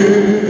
Música